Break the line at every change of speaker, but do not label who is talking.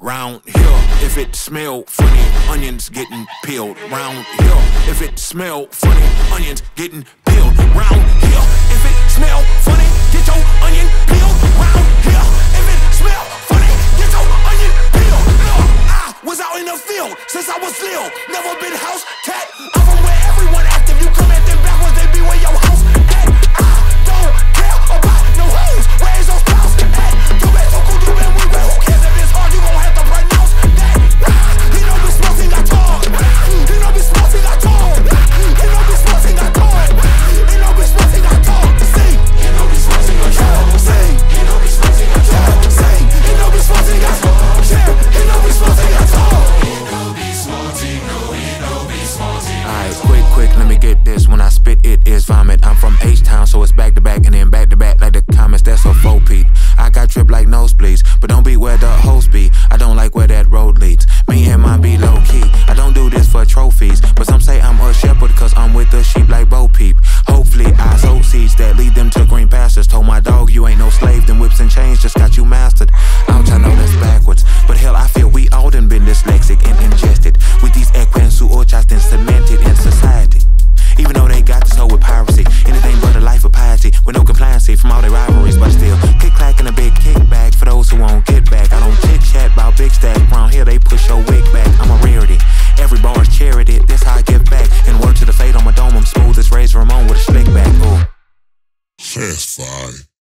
Round here, if it smell funny, onions getting peeled. Round here, if it smell funny, onions getting peeled. Round here, if it smell funny, get your onion peeled. Round here, if it smell funny, get your onion peeled. Look, I was out in the field since I was little, never been house cat. I'm get this. When I spit, it is vomit. I'm from H Town, so it's fly.